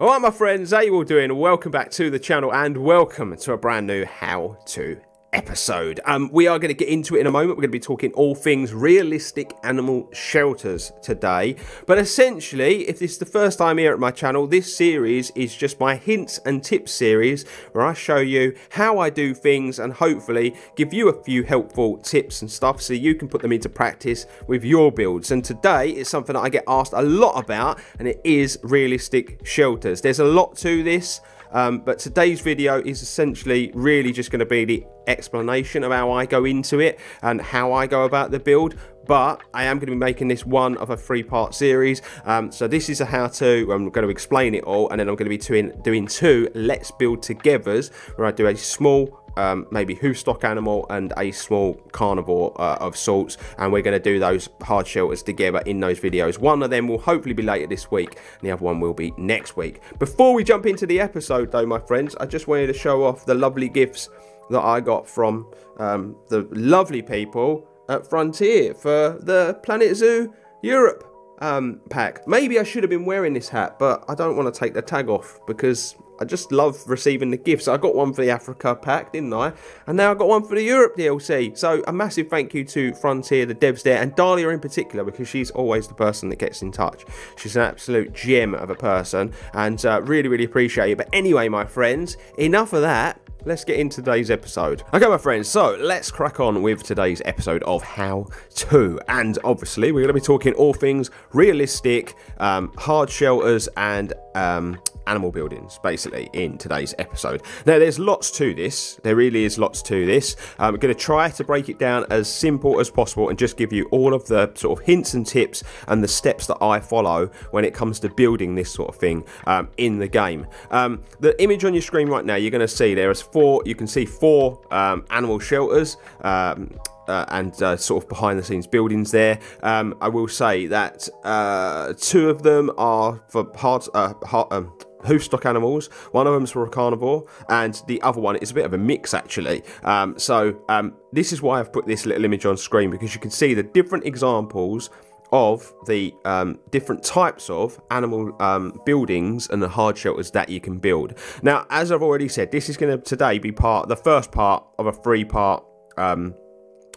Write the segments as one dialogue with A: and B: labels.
A: Alright my friends, how you all doing? Welcome back to the channel and welcome to a brand new how to episode. Um, we are going to get into it in a moment. We're going to be talking all things realistic animal shelters today. But essentially, if this is the first time here at my channel, this series is just my hints and tips series where I show you how I do things and hopefully give you a few helpful tips and stuff so you can put them into practice with your builds. And today is something that I get asked a lot about and it is realistic shelters. There's a lot to this. Um, but today's video is essentially really just going to be the explanation of how I go into it and how I go about the build. But I am going to be making this one of a three part series. Um, so this is a how to I'm going to explain it all and then I'm going to be doing, doing two let's build togethers where I do a small um, maybe Hoofstock animal and a small carnivore uh, of sorts. And we're going to do those hard shelters together in those videos. One of them will hopefully be later this week and the other one will be next week. Before we jump into the episode though my friends I just wanted to show off the lovely gifts that I got from um, the lovely people at Frontier for the Planet Zoo Europe um, pack. Maybe I should have been wearing this hat, but I don't want to take the tag off because I just love receiving the gifts. I got one for the Africa pack, didn't I? And now I've got one for the Europe DLC. So a massive thank you to Frontier, the devs there, and Dahlia in particular, because she's always the person that gets in touch. She's an absolute gem of a person, and uh, really, really appreciate it. But anyway, my friends, enough of that let's get into today's episode. Okay, my friends, so let's crack on with today's episode of How To. And obviously, we're going to be talking all things realistic, um, hard shelters, and um, animal buildings, basically, in today's episode. Now, there's lots to this. There really is lots to this. I'm going to try to break it down as simple as possible and just give you all of the sort of hints and tips and the steps that I follow when it comes to building this sort of thing um, in the game. Um, the image on your screen right now, you're going to see there is four, you can see four um, animal shelters. Um, uh, and uh, sort of behind the scenes buildings there. Um, I will say that uh, two of them are for hard, uh, um, hoofstock animals. One of them's for a carnivore, and the other one is a bit of a mix actually. Um, so um, this is why I've put this little image on screen because you can see the different examples of the um, different types of animal um, buildings and the hard shelters that you can build. Now, as I've already said, this is going to today be part, the first part of a three part um,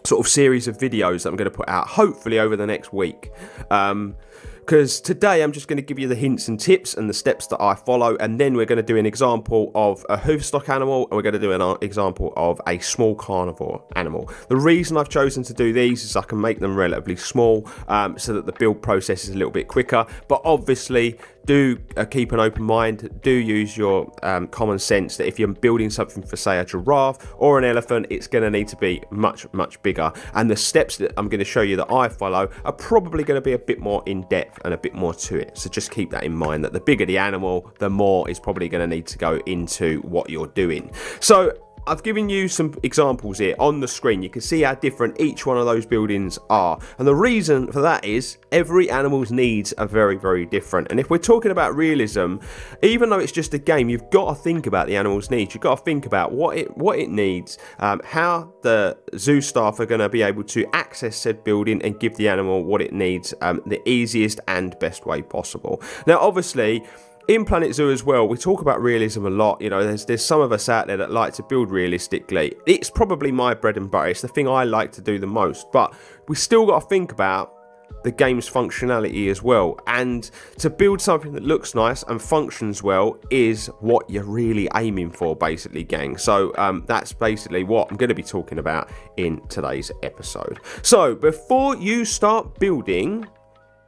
A: sort of series of videos that I'm going to put out, hopefully over the next week. Because today I'm just going to give you the hints and tips and the steps that I follow and then we're going to do an example of a hoofstock animal and we're going to do an uh, example of a small carnivore animal. The reason I've chosen to do these is I can make them relatively small um, so that the build process is a little bit quicker but obviously do uh, keep an open mind. Do use your um, common sense that if you're building something for say a giraffe or an elephant it's going to need to be much much bigger. And the steps that i'm going to show you that i follow are probably going to be a bit more in depth and a bit more to it. So just keep that in mind that the bigger the animal the more is probably going to need to go into what you're doing. So I've given you some examples here on the screen. You can see how different each one of those buildings are. And the reason for that is every animal's needs are very, very different. And if we're talking about realism, even though it's just a game, you've got to think about the animal's needs. You've got to think about what it what it needs, um, how the zoo staff are going to be able to access said building and give the animal what it needs um, the easiest and best way possible. Now, obviously, in Planet Zoo as well, we talk about realism a lot. You know, there's there's some of us out there that like to build realistically. It's probably my bread and butter. It's the thing I like to do the most. But we still got to think about the game's functionality as well. And to build something that looks nice and functions well is what you're really aiming for, basically, gang. So um, that's basically what I'm going to be talking about in today's episode. So before you start building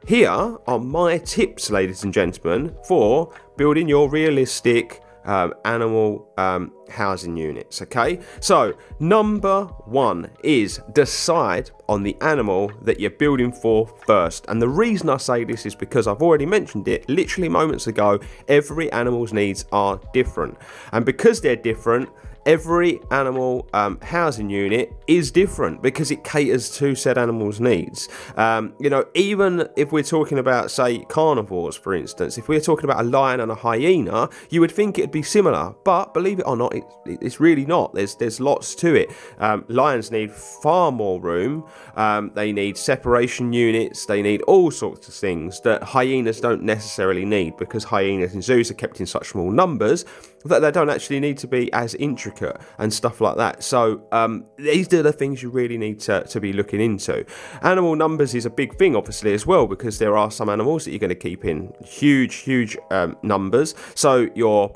A: here are my tips, ladies and gentlemen, for building your realistic um, animal um, housing units. Okay, so number one is decide on the animal that you're building for first. And the reason I say this is because I've already mentioned it literally moments ago. Every animal's needs are different, and because they're different, every animal um, housing unit is different because it caters to said animal's needs. Um, you know, even if we're talking about, say, carnivores, for instance, if we're talking about a lion and a hyena, you would think it'd be similar, but believe it or not, it, it's really not. There's there's lots to it. Um, lions need far more room. Um, they need separation units. They need all sorts of things that hyenas don't necessarily need because hyenas in zoos are kept in such small numbers that they don't actually need to be as intricate and stuff like that. So um, these are the things you really need to, to be looking into. Animal numbers is a big thing, obviously, as well, because there are some animals that you're going to keep in huge, huge um, numbers. So your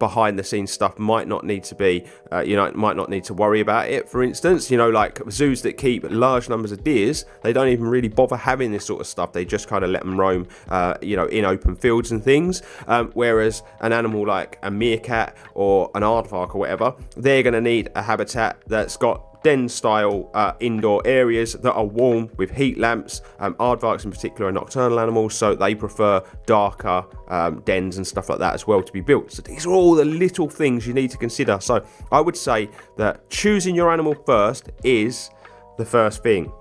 A: behind the scenes stuff might not need to be, uh, you know, might not need to worry about it. For instance, you know, like zoos that keep large numbers of deers, they don't even really bother having this sort of stuff. They just kind of let them roam, uh, you know, in open fields and things. Um, whereas an animal like a meerkat or an aardvark or whatever, they're going to need a habitat that's got den style uh, indoor areas that are warm with heat lamps. Um, aardvarks in particular are nocturnal animals, so they prefer darker um, dens and stuff like that as well to be built. So these are all the little things you need to consider. So I would say that choosing your animal first is the first thing.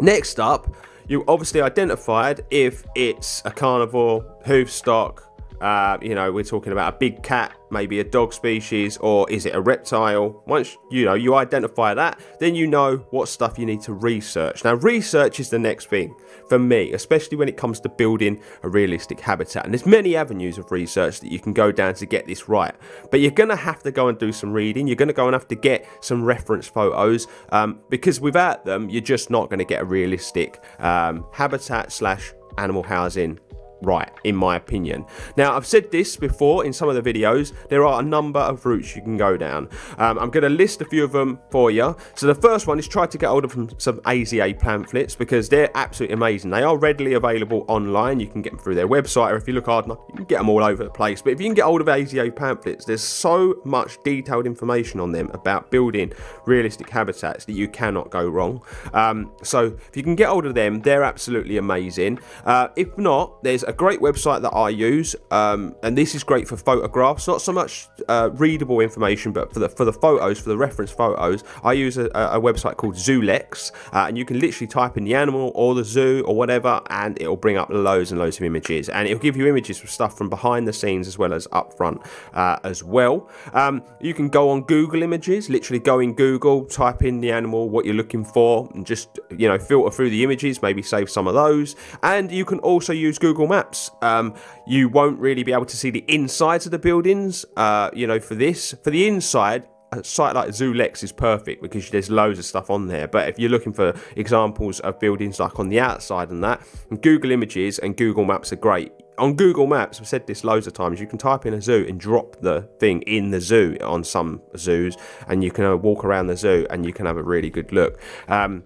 A: Next up, you obviously identified if it's a carnivore, hoof stock, uh, you know, we're talking about a big cat, maybe a dog species, or is it a reptile? Once you know you identify that, then you know what stuff you need to research. Now, research is the next thing for me, especially when it comes to building a realistic habitat. And there's many avenues of research that you can go down to get this right. But you're to have to go and do some reading. You're to go and have to get some reference photos um, because without them, you're just not to get a realistic um, habitat slash animal housing right, in my opinion. Now, I've said this before in some of the videos, there are a number of routes you can go down. Um, I'm going to list a few of them for you. So the first one is try to get hold of some AZA pamphlets because they're absolutely amazing. They are readily available online. You can get them through their website or if you look hard enough, you can get them all over the place. But if you can get hold of AZA pamphlets, there's so much detailed information on them about building realistic habitats that you cannot go wrong. Um, so if you can get hold of them, they're absolutely amazing. Uh, if not, there's a a great website that I use, um, and this is great for photographs. Not so much uh, readable information, but for the for the photos, for the reference photos, I use a, a website called Zoolex, uh, and you can literally type in the animal or the zoo or whatever, and it'll bring up loads and loads of images, and it'll give you images of stuff from behind the scenes as well as up front uh, as well. Um, you can go on Google Images, literally go in Google, type in the animal, what you're looking for, and just you know filter through the images, maybe save some of those, and you can also use Google Maps maps. Um, you won't really be able to see the insides of the buildings, uh, you know, for this. For the inside, a site like Zoolex is perfect because there's loads of stuff on there. But if you're looking for examples of buildings like on the outside and that, Google Images and Google Maps are great. On Google Maps, I've said this loads of times, you can type in a zoo and drop the thing in the zoo on some zoos, and you can uh, walk around the zoo and you can have a really good look. Um,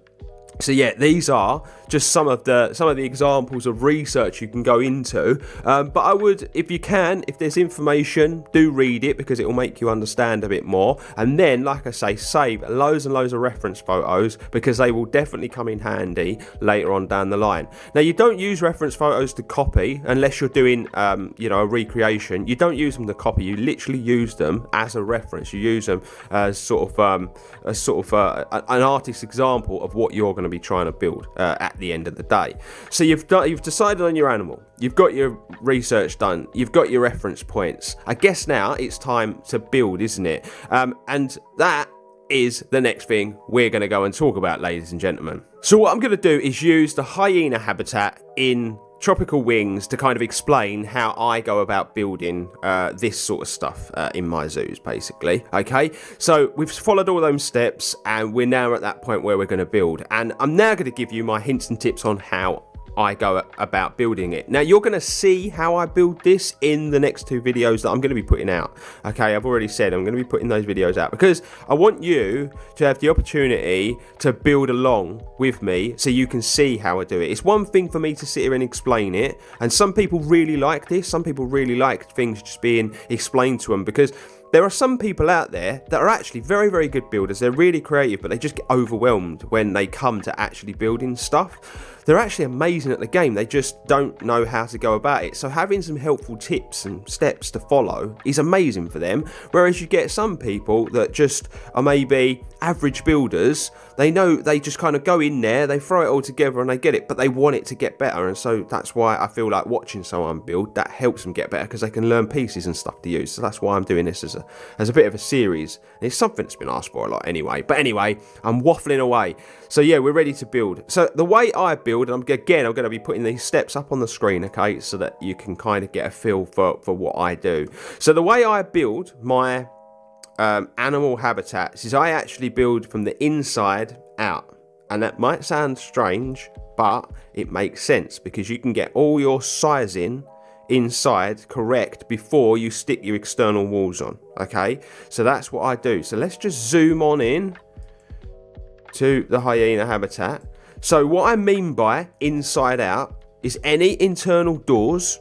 A: so yeah, these are just some of the some of the examples of research you can go into. Um, but I would, if you can, if there's information, do read it because it will make you understand a bit more. And then, like I say, save loads and loads of reference photos because they will definitely come in handy later on down the line. Now, you don't use reference photos to copy unless you're doing, um, you know, a recreation. You don't use them to copy. You literally use them as a reference. You use them as sort of um, sort of uh, an artist's example of what you're going to be trying to build uh, at the end of the day. So you've done, you've decided on your animal, you've got your research done, you've got your reference points. I guess now it's time to build, isn't it? Um, and that is the next thing we're going to go and talk about, ladies and gentlemen. So what I'm going to do is use the hyena habitat in Tropical Wings to kind of explain how I go about building uh, this sort of stuff uh, in my zoos, basically. Okay, so we've followed all those steps and we're now at that point where we're going to build. And I'm now going to give you my hints and tips on how I go about building it. Now you're going to see how I build this in the next two videos that I'm going to be putting out. Okay, I've already said I'm going to be putting those videos out because I want you to have the opportunity to build along with me so you can see how I do it. It's one thing for me to sit here and explain it and some people really like this. Some people really like things just being explained to them because there are some people out there that are actually very, very good builders. They're really creative, but they just get overwhelmed when they come to actually building stuff. They're actually amazing at the game. They just don't know how to go about it. So having some helpful tips and steps to follow is amazing for them. Whereas you get some people that just are maybe average builders they know they just kind of go in there, they throw it all together and they get it, but they want it to get better. And so that's why I feel like watching someone build that helps them get better because they can learn pieces and stuff to use. So that's why I'm doing this as a as a bit of a series. And it's something that's been asked for a lot anyway. But anyway, I'm waffling away. So yeah, we're ready to build. So the way I build, and I'm again I'm going to be putting these steps up on the screen, okay, so that you can kind of get a feel for for what I do. So the way I build my um, animal habitats is I actually build from the inside out. And that might sound strange, but it makes sense because you can get all your sizing inside correct before you stick your external walls on. Okay, so that's what I do. So let's just zoom on in to the hyena habitat. So, what I mean by inside out is any internal doors,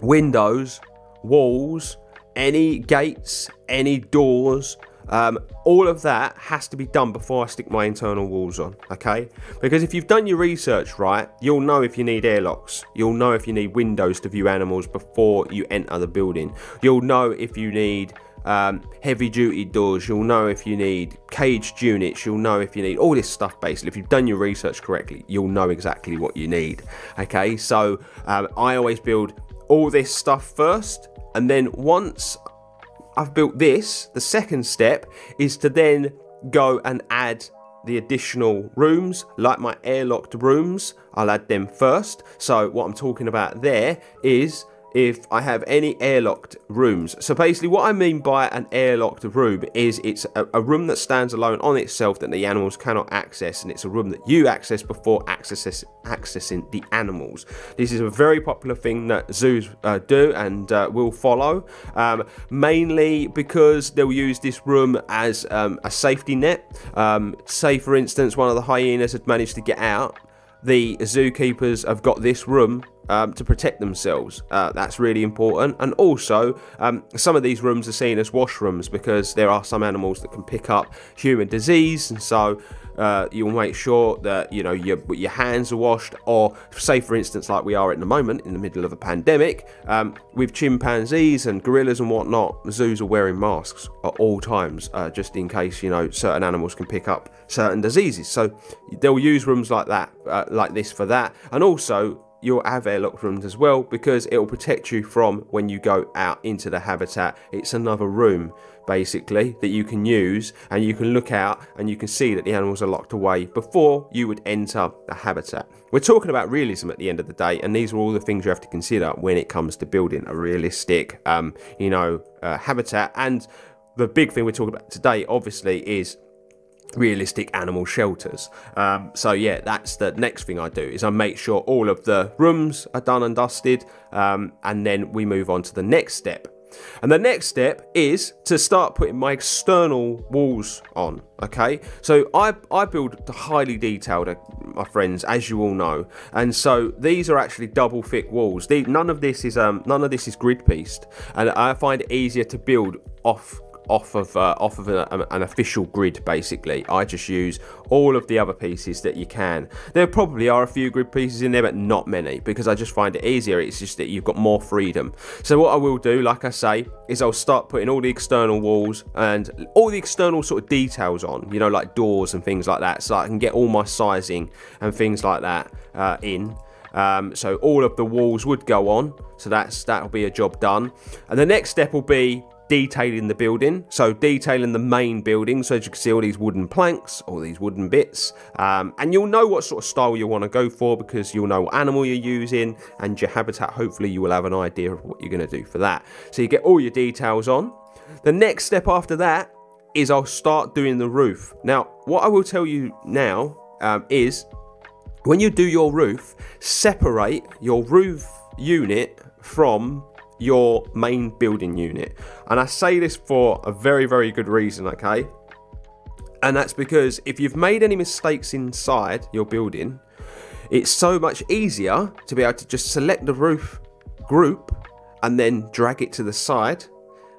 A: windows, walls, any gates, any doors, um, all of that has to be done before I stick my internal walls on, okay? Because if you've done your research right, you'll know if you need airlocks. You'll know if you need windows to view animals before you enter the building. You'll know if you need um, heavy duty doors. You'll know if you need caged units. You'll know if you need all this stuff basically. If you've done your research correctly, you'll know exactly what you need. Okay, so um, I always build all this stuff first and then once I've built this, the second step is to then go and add the additional rooms, like my airlocked rooms. I'll add them first. So what I'm talking about there is if I have any airlocked rooms. So basically what I mean by an airlocked room is it's a, a, room that stands alone on itself that the animals cannot access and it's a room that you access before access, accessing the animals. This is a very popular thing that zoos uh, do and uh, will follow, um, mainly because they'll use this room as um, a safety net. Um, say for instance one of the hyenas had managed to get out the zookeepers have got this room um, to protect themselves. Uh, that's really important. And also, um, some of these rooms are seen as washrooms because there are some animals that can pick up human disease, and so uh, you'll make sure that you know your your hands are washed. Or say, for instance, like we are at the moment in the middle of a pandemic, um, with chimpanzees and gorillas and whatnot, zoos are wearing masks at all times, uh, just in case you know certain animals can pick up certain diseases. So they'll use rooms like that, uh, like this for that, and also you'll have airlock rooms as well because it will protect you from when you go out into the habitat. It's another room basically that you can use and you can look out and you can see that the animals are locked away before you would enter the habitat. We're talking about realism at the end of the day, and these are all the things you have to consider when it comes to building a realistic, um, you know, uh, habitat. And the big thing we're talking about today, obviously, is realistic animal shelters. Um, so yeah, that's the next thing I do is I make sure all of the rooms are done and dusted, um, and then we move on to the next step. And the next step is to start putting my external walls on. Okay, so I I build highly detailed, uh, my friends, as you all know, and so these are actually double thick walls. These, none of this is um none of this is grid pieced, and I find it easier to build off off of uh, off of a, an official grid basically. I just use all of the other pieces that you can. There probably are a few grid pieces in there but not many because I just find it easier. It's just that you've got more freedom. So what I will do like I say is I'll start putting all the external walls and all the external sort of details on you know like doors and things like that so I can get all my sizing and things like that uh, in. Um, so all of the walls would go on so that's that'll be a job done. And the next step will be detailing the building. So detailing the main building. So as you can see all these wooden planks, all these wooden bits. Um, and you'll know what sort of style you want to go for because you'll know what animal you're using and your habitat. Hopefully you will have an idea of what you're going to do for that. So you get all your details on. The next step after that is I'll start doing the roof. Now, what I will tell you now um, is when you do your roof, separate your roof unit from your main building unit. And I say this for a very, very good reason, okay? And that's because if you've made any mistakes inside your building, it's so much easier to be able to just select the roof group and then drag it to the side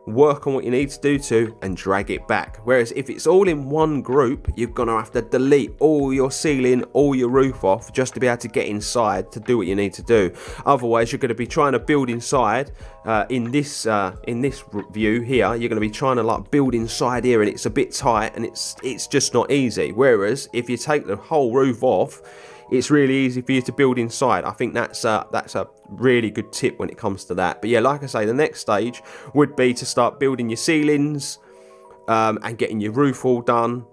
A: work on what you need to do to, and drag it back. Whereas if it's all in one group, you're gonna have to delete all your ceiling, all your roof off just to be able to get inside to do what you need to do. Otherwise, you're gonna be trying to build inside uh, in this uh, in this view here. You're gonna be trying to like build inside here, and it's a bit tight, and it's it's just not easy. Whereas if you take the whole roof off it's really easy for you to build inside. I think that's a, that's a really good tip when it comes to that. But yeah, like I say, the next stage would be to start building your ceilings um, and getting your roof all done.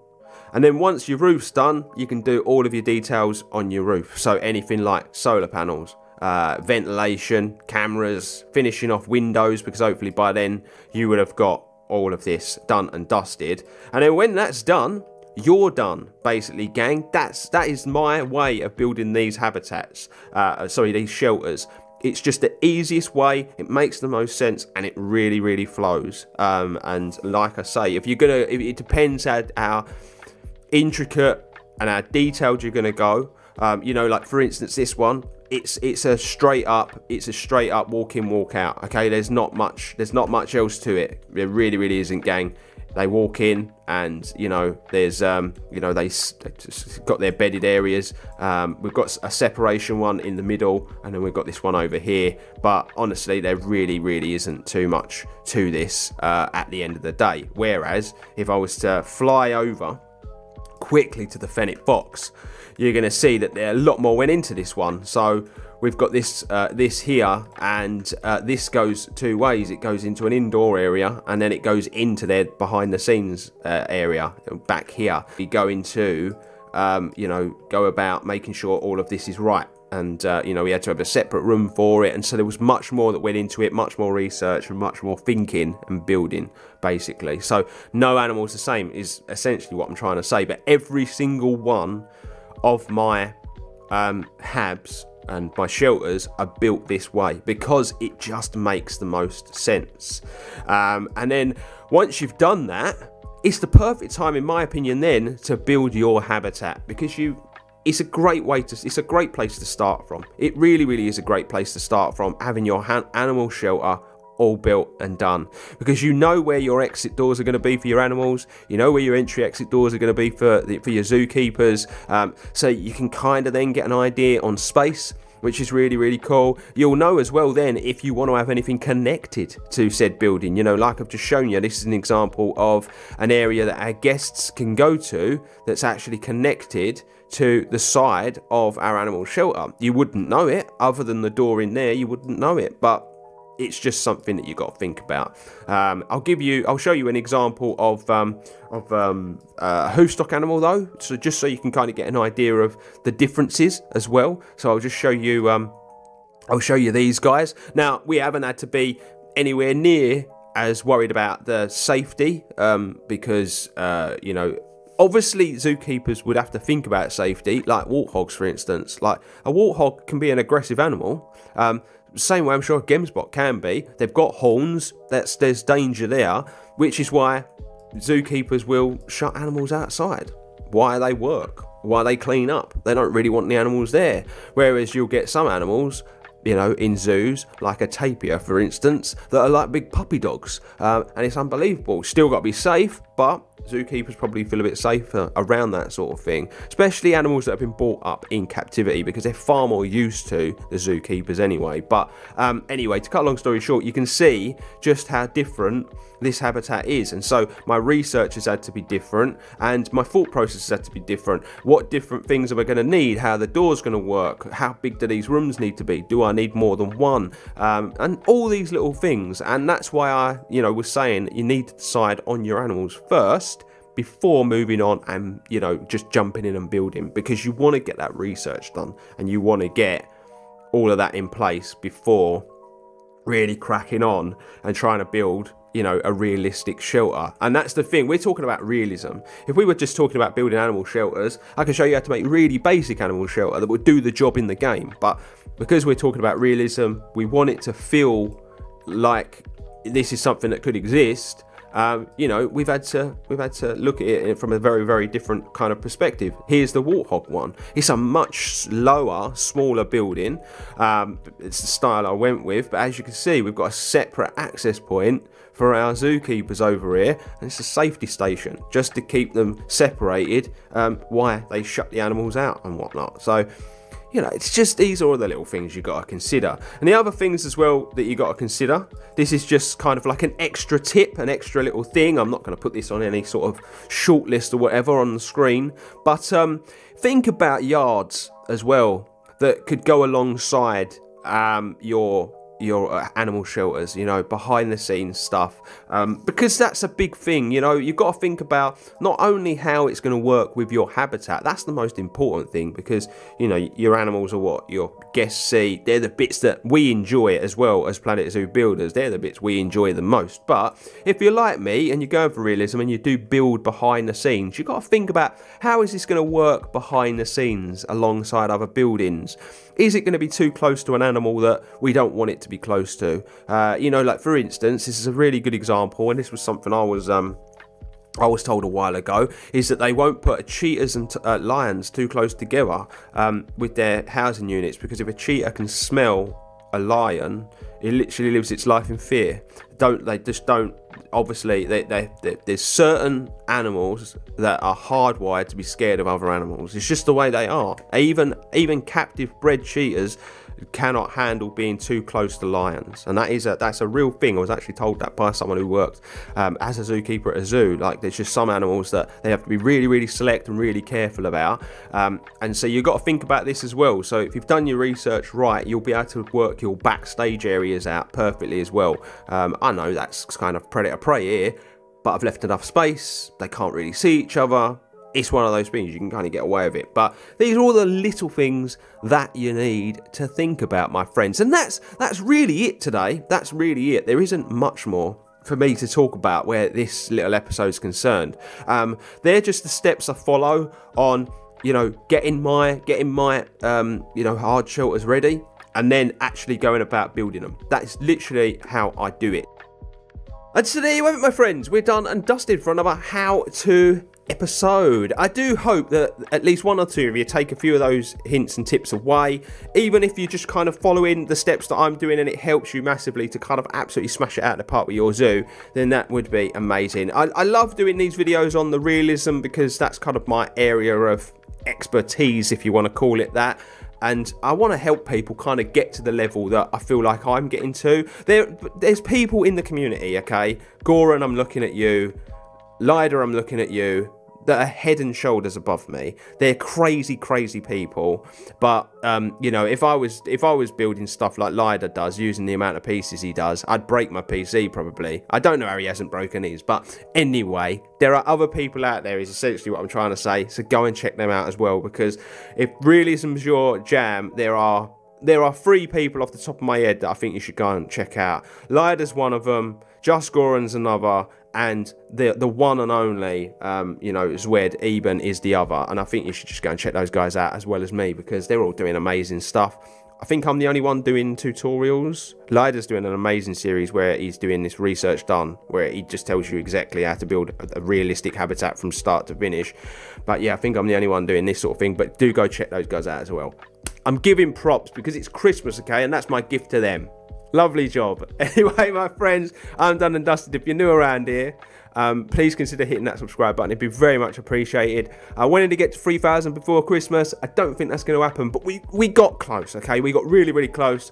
A: And then once your roof's done, you can do all of your details on your roof. So anything like solar panels, uh, ventilation, cameras, finishing off windows, because hopefully by then you would have got all of this done and dusted. And then when that's done, you're done basically gang. That's that is my way of building these habitats uh, sorry these shelters. It's just the easiest way it makes the most sense and it really really flows. Um, and like i say if you're gonna it depends how, how intricate and how detailed you're gonna go. Um, you know like for instance this one it's it's a straight up it's a straight up walk in walk out okay? There's not much there's not much else to it. There really really isn't gang they walk in and you know there's um, you know they got their bedded areas. Um, we've got a separation one in the middle and then we've got this one over here. But honestly there really really isn't too much to this uh, at the end of the day. Whereas if i was to fly over quickly to the fennec fox you're going to see that there a lot more went into this one. So we've got this uh, this here and uh, this goes two ways. It goes into an indoor area and then it goes into their behind the scenes uh, area back here. We go into um, you know go about making sure all of this is right and uh, you know we had to have a separate room for it and so there was much more that went into it much more research and much more thinking and building basically. So no animals the same is essentially what i'm trying to say but every single one of my um, habs and my shelters are built this way because it just makes the most sense. Um, and then once you've done that, it's the perfect time, in my opinion, then to build your habitat because you. It's a great way to. It's a great place to start from. It really, really is a great place to start from. Having your animal shelter all built and done because you know where your exit doors are going to be for your animals you know where your entry exit doors are going to be for the, for your zookeepers um, so you can kind of then get an idea on space which is really, really cool. You'll know as well then if you want to have anything connected to said building. You know, like I've just shown you, this is an example of an area that our guests can go to that's actually connected to the side of our animal shelter. You wouldn't know it, other than the door in there, you wouldn't know it. But it's just something that you've got to think about. Um, I'll give you, I'll show you an example of um, of um, uh, a stock animal though, so just so you can kind of get an idea of the differences as well. So I'll just show you, um, I'll show you these guys. Now we haven't had to be anywhere near as worried about the safety um, because uh, you know obviously zookeepers would have to think about safety like warthogs for instance like a warthog can be an aggressive animal um, same way I'm sure a Gemsbok can be. They've got horns. That's there's danger there, which is why zookeepers will shut animals outside. Why they work, why they clean up. They don't really want the animals there. Whereas you'll get some animals you know, in zoos, like a tapir, for instance, that are like big puppy dogs. Um, and it's unbelievable. Still got to be safe, but zookeepers probably feel a bit safer around that sort of thing, especially animals that have been brought up in captivity because they're far more used to the zookeepers anyway. But um, anyway, to cut a long story short, you can see just how different this habitat is. And so my research has had to be different and my thought process has had to be different. What different things am I going to need? How the door's going to work? How big do these rooms need to be? Do I need more than one? Um, and all these little things. And that's why I, you know, was saying you need to decide on your animals first before moving on and you know just jumping in and building because you want to get that research done and you want to get all of that in place before really cracking on and trying to build you know, a realistic shelter. And that's the thing, we're talking about realism. If we were just talking about building animal shelters, I can show you how to make really basic animal shelter that would do the job in the game. But because we're talking about realism, we want it to feel like this is something that could exist um, you know, we've had to we've had to look at it from a very very different kind of perspective. Here's the Warthog one. It's a much lower, smaller building. Um, it's the style I went with, but as you can see, we've got a separate access point for our zookeepers over here, and it's a safety station just to keep them separated. Um, why they shut the animals out and whatnot. So you know, it's just these are the little things you got to consider. And the other things as well that you got to consider, this is just kind of like an extra tip, an extra little thing. I'm not going to put this on any sort of short list or whatever on the screen, but um, think about yards as well that could go alongside um, your your uh, animal shelters, you know, behind the scenes stuff, um, because that's a big thing. You know, you've got to think about not only how it's going to work with your habitat. That's the most important thing because you know your animals are what your guests see. They're the bits that we enjoy as well as Planet Zoo builders. They're the bits we enjoy the most. But if you're like me and you're going for realism and you do build behind the scenes, you've got to think about how is this going to work behind the scenes alongside other buildings. Is it going to be too close to an animal that we don't want it to be close to? Uh, you know, like for instance, this is a really good example, and this was something I was um, I was told a while ago is that they won't put cheetahs and uh, lions too close together um, with their housing units because if a cheetah can smell a lion, it literally lives its life in fear. Don't they just don't? Obviously, they, they, they, there's certain animals that are hardwired to be scared of other animals. It's just the way they are. Even even captive bred cheetahs cannot handle being too close to lions, and that is a that's a real thing. I was actually told that by someone who worked um, as a zookeeper at a zoo. Like there's just some animals that they have to be really really select and really careful about, um, and so you've got to think about this as well. So if you've done your research right, you'll be able to work your backstage areas out perfectly as well. Um, I know that's kind of predator prey here, but I've left enough space. They can't really see each other it's one of those things you can kind of get away with it. But these are all the little things that you need to think about, my friends. And that's that's really it today. That's really it. There isn't much more for me to talk about where this little episode is concerned. Um, they're just the steps I follow on, you know, getting my getting my um, you know hard shelters ready, and then actually going about building them. That is literally how I do it. And so there you have it, my friends. We're done and dusted for another how to episode. I do hope that at least one or two of you take a few of those hints and tips away, even if you're just kind of following the steps that I'm doing and it helps you massively to kind of absolutely smash it out of the park with your zoo, then that would be amazing. I, I love doing these videos on the realism because that's kind of my area of expertise, if you want to call it that and I want to help people kind of get to the level that I feel like I'm getting to. There, there's people in the community, okay? Goran, I'm looking at you. Lider, I'm looking at you that are head and shoulders above me. They're crazy, crazy people. But um, you know, if I was if I was building stuff like Lider does, using the amount of pieces he does, I'd break my PC probably. I don't know how he hasn't broken his, but anyway, there are other people out there. Is essentially what I'm trying to say. So go and check them out as well, because if realism's your jam, there are there are three people off the top of my head that I think you should go and check out. Lider's one of them. Just Goran's another, and the the one and only, um, you know, Zweedeend is the other. And I think you should just go and check those guys out as well as me because they're all doing amazing stuff. I think I'm the only one doing tutorials. Lider's doing an amazing series where he's doing this research done, where he just tells you exactly how to build a realistic habitat from start to finish. But yeah, I think I'm the only one doing this sort of thing. But do go check those guys out as well. I'm giving props because it's Christmas, okay, and that's my gift to them. Lovely job. Anyway, my friends, I'm done and dusted. If you're new around here, um, please consider hitting that subscribe button. It'd be very much appreciated. I wanted to get to 3,000 before Christmas. I don't think that's going to happen, but we, we got close, okay? We got really, really close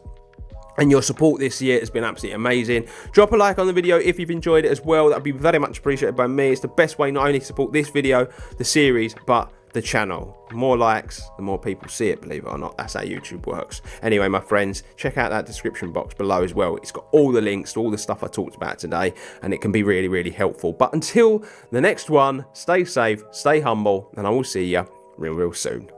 A: and your support this year has been absolutely amazing. Drop a like on the video if you've enjoyed it as well. That'd be very much appreciated by me. It's the best way not only to support this video, the series, but the channel. More likes, the more people see it, believe it or not. That's how YouTube works. Anyway, my friends, check out that description box below as well. It's got all the links to all the stuff I talked about today, and it can be really, really helpful. But until the next one, stay safe, stay humble, and I will see you real, real soon.